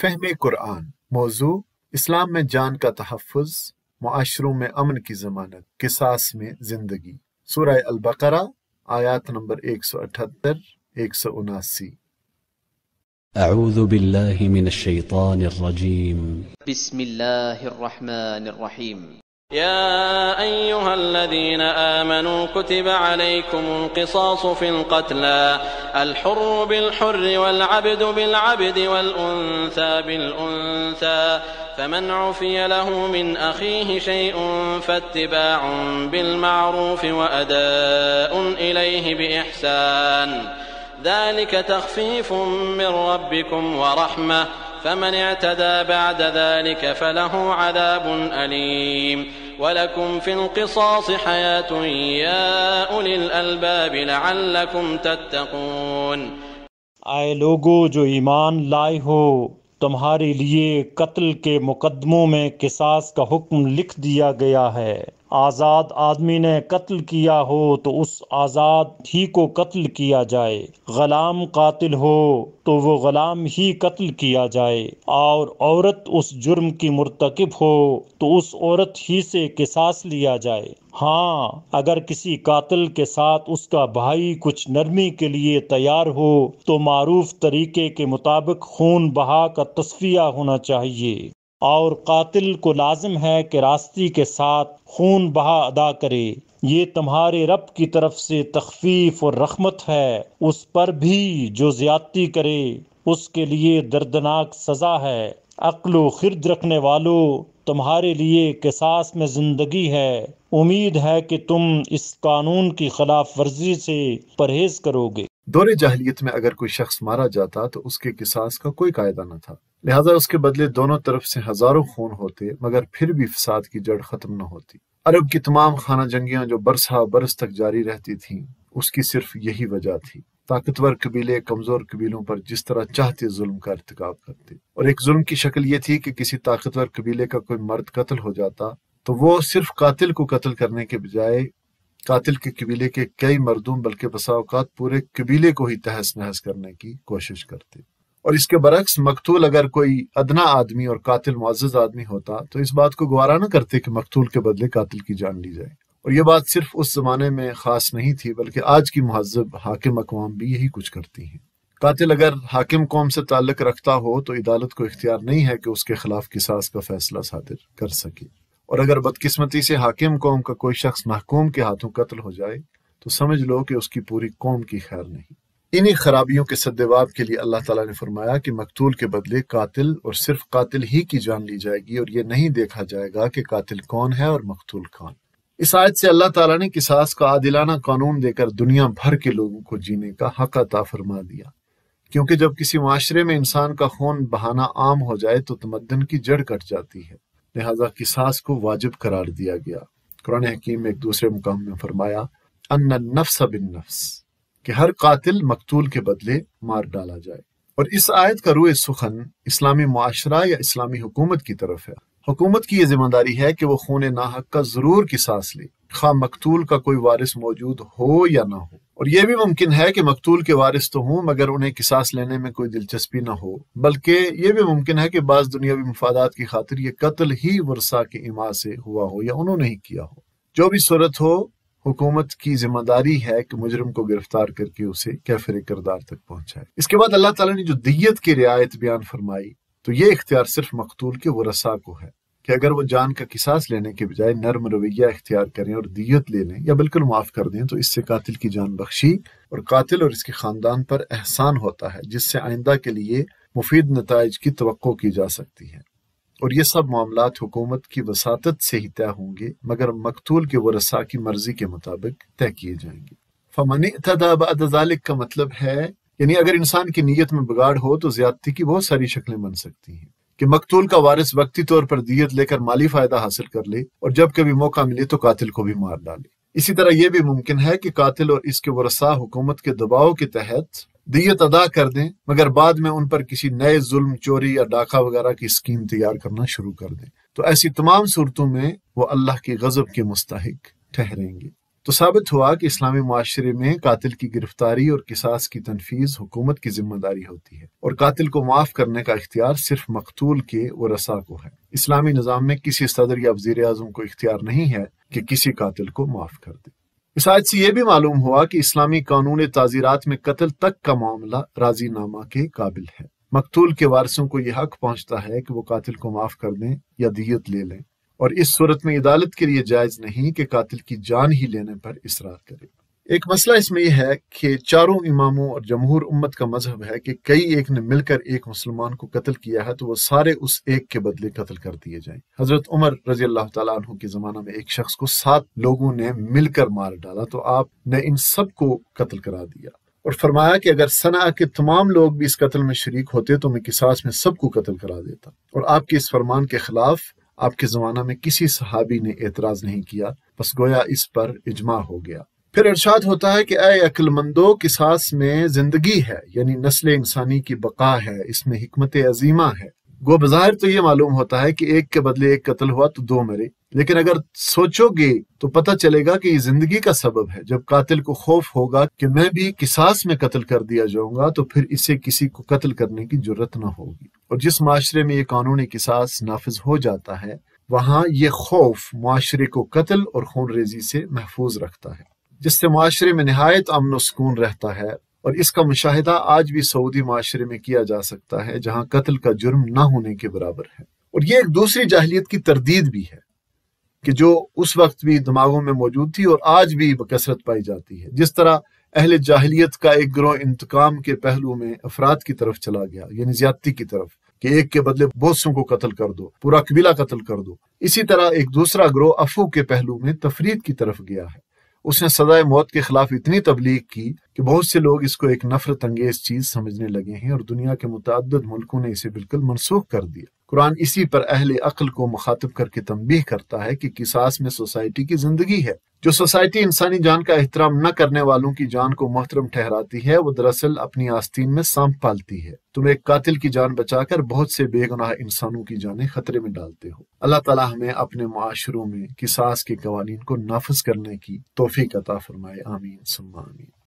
فہم قرآن موضوع اسلام میں جان کا تحفظ معاشروں میں امن کی ضمانت قصاص میں زندگی۔ سورہ البقرہ آیات نمبر 178 179 أعوذ بالله من الشيطان الرجيم بسم الله الرحمن الرحيم يا أيها الذين آمنوا كتب عليكم القصاص في القتلى الحر بالحر والعبد بالعبد والأنثى بالأنثى فمن عفي له من أخيه شيء فاتباع بالمعروف وأداء إليه بإحسان. ذلك تخفيف من ربكم ورحمة فمن اعتدى بعد ذلك فله عذاب أليم. ولكم في القصاص حياة يا أولي الألباب لعلكم تتقون. آئے لوگو جو ایمان لائے ہو، تمہارے لیے قتل کے مقدموں میں قصاص کا حکم لکھ دیا گیا ہے۔ آزاد آدمی نے قتل کیا ہو تو اس آزاد ہی کو قتل کیا جائے۔ غلام قاتل ہو تو وہ غلام ہی قتل کیا جائے۔ اور عورت اس جرم کی مرتکب ہو تو اس عورت ہی سے قصاص لیا جائے۔ ہاں اگر کسی قاتل کے ساتھ اس کا بھائی کچھ نرمی کے لیے تیار ہو تو معروف طریقے کے مطابق خون بہا کا تصفیہ ہونا چاہیے۔ اور قاتل کو لازم ہے کہ راستی کے ساتھ خون بہا ادا کرے۔ یہ تمہارے رب کی طرف سے تخفیف اور رحمت ہے۔ اس پر بھی جو زیادتی کرے، اس کے لیے دردناک سزا ہے۔ عقل و خرد رکھنے والوں تمہارے لیے قصاص میں زندگی ہے۔ امید ہے کہ تم اس قانون کی خلاف ورزی سے پرہیز کرو گے۔ دور جاہلیت میں اگر کوئی شخص مارا جاتا تو اس کے قصاص کا کوئی قاعدہ نہ تھا۔ لہٰذا اس کے بدلے دونوں طرف سے ہزاروں خون ہوتے مگر پھر بھی فساد کی جڑ ختم نہ ہوتی۔ عرب کی تمام خانہ جنگیاں جو برسا برس تک جاری رہتی تھیں، اس کی صرف یہی وجہ تھی۔ طاقتور قبیلے کمزور قبیلوں پر جس طرح چاہتے ظلم کا ارتکاب کرتے۔ اور ایک ظلم کی شکل یہ تھی کہ کسی طاقتور قبیلے کا کوئی مرد قتل ہو جاتا تو وہ صرف قاتل کو قتل کرنے کے بجائے قاتل کے قبیلے کے کئی مردوں بلکہ بسا اوقات پورے قبیلے کو ہی تہس نہس کرنے کی کوشش کرتے۔ اور اس کے برعکس مقتول اگر کوئی ادنا آدمی اور قاتل معزز آدمی ہوتا تو اس بات کو گوارا نہ کرتے کہ مقتول کے بدلے قاتل کی جان لی جائے۔ اور یہ بات صرف اس زمانے میں خاص نہیں تھی بلکہ آج کی مہذب حاکم اقوام بھی یہی کچھ کرتی ہیں۔ قاتل اگر حاکم قوم سے تعلق رکھتا ہو تو عدالت کو اختیار نہیں ہے کہ اس کے خلاف قصاص کا فیصلہ صادر کر سکے۔ اور اگر بدقسمتی سے حاکم قوم کا کوئی شخص محکوم کے ہاتھوں قتل ہو جائے، تو سمجھ لو کہ اس کی پوری قوم کی خیر نہیں۔ انہی خرابیوں کے سدباب کے لیے اللہ تعالیٰ نے فرمایا کہ مقتول کے بدلے قاتل اور صرف قاتل ہی کی جان لی جائے گی اور یہ نہیں دیکھا جائے گا کہ قاتل کون ہے اور مقتول کون۔ اس آیت سے اللہ تعالیٰ نے کساس کا عادلانہ قانون دے کر دنیا بھر کے لوگوں کو جینے کا حق عطا فرما دیا۔ کیونکہ جب کسی معاشرے میں انسان کا خون بہانا عام ہو جائے تو تمدن کی جڑ کٹ جاتی ہے۔ لہذا قصاص کو واجب قرار دیا گیا۔ قرآن حکیم ایک دوسرے مقام میں فرمایا ان نفس بن نفس کہ ہر قاتل مقتول کے بدلے مار ڈالا جائے۔ اور اس آیت کا روح سخن اسلامی معاشرہ یا اسلامی حکومت کی طرف ہے۔ حکومت کی یہ ذمہ داری ہے کہ وہ خون ناحق کا ضرور قصاص لے۔ خواہ مقتول کا کوئی وارث موجود ہو یا نہ ہو۔ اور یہ بھی ممکن ہے کہ مقتول کے وارث تو ہوں، مگر انہیں قصاص لینے میں کوئی دلچسپی نہ ہو۔ بلکہ یہ بھی ممکن ہے کہ بعض دنیاوی مفادات کی خاطر یہ قتل ہی ورثہ کے اما سے ہوا ہو یا انہوں نے ہی کیا ہو۔ جو بھی صورت ہو، حکومت کی ذمہ داری ہے کہ مجرم کو گرفتار کر کے اسے کیفر کردار تک پہنچائے۔ اس کے بعد اللہ تعالیٰ نے جو دیت کی رعایت بیان فرمائی، تو یہ اختیار صرف مقتول کے ورثاء کو ہے۔ کہ اگر وہ جان کا قصاص لینے کے بجائے نرم رویہ اختیار کریں اور دیت لے لیں یا بالکل معاف کر دیں، تو اس سے قاتل کی جان بخشی اور قاتل اور اس کے خاندان پر احسان ہوتا ہے، جس سے آئندہ کے لیے مفید نتائج کی توقع کی جا سکتی ہے۔ اور یہ سب معاملات حکومت کی وساطت سے ہی طے ہوں گے، مگر مقتول کے ورثاء کی مرضی کے مطابق طے کیے جائیں گے۔ فمن بعد کا مطلب ہے یعنی اگر انسان کی نیت میں بگاڑ ہو تو زیادتی کی بہت ساری شکلیں بن سکتی ہیں۔ کہ مقتول کا وارث وقتی طور پر دیت لے کر مالی فائدہ حاصل کر لے اور جب کبھی موقع ملے تو قاتل کو بھی مار ڈالے۔ اسی طرح یہ بھی ممکن ہے کہ قاتل اور اس کے ورثاء حکومت کے دباؤ کے تحت دیت ادا کر دیں، مگر بعد میں ان پر کسی نئے ظلم، چوری یا ڈاکہ وغیرہ کی اسکیم تیار کرنا شروع کر دیں۔ تو ایسی تمام صورتوں میں وہ اللہ کی غضب کے مستحق ٹھہریں گے۔ تو ثابت ہوا کہ اسلامی معاشرے میں قاتل کی گرفتاری اور قصاص کی تنفیذ حکومت کی ذمہ داری ہوتی ہے اور قاتل کو معاف کرنے کا اختیار صرف مقتول کے و رسا کو ہے۔ اسلامی نظام میں کسی صدر یا وزیر اعظم کو اختیار نہیں ہے کہ کسی قاتل کو معاف کر دے۔ اس آیت سے یہ بھی معلوم ہوا کہ اسلامی قانون تعزیرات میں قتل تک کا معاملہ راضی نامہ کے قابل ہے۔ مقتول کے وارثوں کو یہ حق پہنچتا ہے کہ وہ قاتل کو معاف کر دیں یا دیت لے لیں۔ اور اس صورت میں عدالت کے لیے جائز نہیں کہ قاتل کی جان ہی لینے پر اصرار کرے۔ ایک مسئلہ اس میں یہ ہے کہ چاروں اماموں اور جمہور امت کا مذہب ہے کہ کئی ایک نے مل کر ایک مسلمان کو قتل کیا ہے تو وہ سارے اس ایک کے بدلے قتل کر دیے جائیں۔ حضرت عمر رضی اللہ تعالیٰ عنہ کے زمانہ میں ایک شخص کو سات لوگوں نے مل کر مار ڈالا تو آپ نے ان سب کو قتل کرا دیا۔ اور فرمایا کہ اگر ثنا کے تمام لوگ بھی اس قتل میں شریک ہوتے تو میں کساس میں سب کو قتل کرا دیتا۔ اور آپ کے اس فرمان کے خلاف آپ کے زمانہ میں کسی صحابی نے اعتراض نہیں کیا، بس گویا اس پر اجماع ہو گیا۔ پھر ارشاد ہوتا ہے کہ اے عقل مندو کساس میں زندگی ہے یعنی نسل انسانی کی بقا ہے، اس میں حکمت عظیمہ ہے۔ گو بظاہر تو یہ معلوم ہوتا ہے کہ ایک کے بدلے ایک قتل ہوا تو دو مرے۔ لیکن اگر سوچو گے تو پتہ چلے گا کہ یہ زندگی کا سبب ہے۔ جب قاتل کو خوف ہوگا کہ میں بھی کساس میں قتل کر دیا جاؤں گا تو پھر اسے کسی کو قتل کرنے کی ضرورت نہ ہوگی۔ اور جس معاشرے میں یہ قانونی کساس نافذ ہو جاتا ہے، وہاں یہ خوف معاشرے کو قتل اور خون ریزی سے محفوظ رکھتا ہے۔ جس سے معاشرے میں نہایت امن و سکون رہتا ہے اور اس کا مشاہدہ آج بھی سعودی معاشرے میں کیا جا سکتا ہے جہاں قتل کا جرم نہ ہونے کے برابر ہے۔ اور یہ ایک دوسری جاہلیت کی تردید بھی ہے کہ جو اس وقت بھی دماغوں میں موجود تھی اور آج بھی بکثرت پائی جاتی ہے۔ جس طرح اہل جاہلیت کا ایک گروہ انتقام کے پہلو میں افراد کی طرف چلا گیا یعنی زیادتی کی طرف، کہ ایک کے بدلے بہت سو کو قتل کر دو، پورا قبیلہ قتل کر دو۔ اسی طرح ایک دوسرا گروہ افو کے پہلو میں تفرید کی طرف گیا ہے۔ اس نے سزائے موت کے خلاف اتنی تبلیغ کی کہ بہت سے لوگ اس کو ایک نفرت انگیز چیز سمجھنے لگے ہیں اور دنیا کے متعدد ملکوں نے اسے بالکل منسوخ کر دیا۔ قرآن اسی پر اہل عقل کو مخاطب کر کے تنبیہ کرتا ہے کہ کساس میں سوسائٹی کی زندگی ہے۔ جو سوسائٹی انسانی جان کا احترام نہ کرنے والوں کی جان کو محترم ٹھہراتی ہے، وہ دراصل اپنی آستین میں سانپ پالتی ہے۔ تم ایک قاتل کی جان بچا کر بہت سے بے گناہ انسانوں کی جانیں خطرے میں ڈالتے ہو۔ اللہ تعالیٰ ہمیں اپنے معاشروں میں کساس کے قوانین کو نافذ کرنے کی توفیق عطا فرمائے۔ آمین۔ آمین۔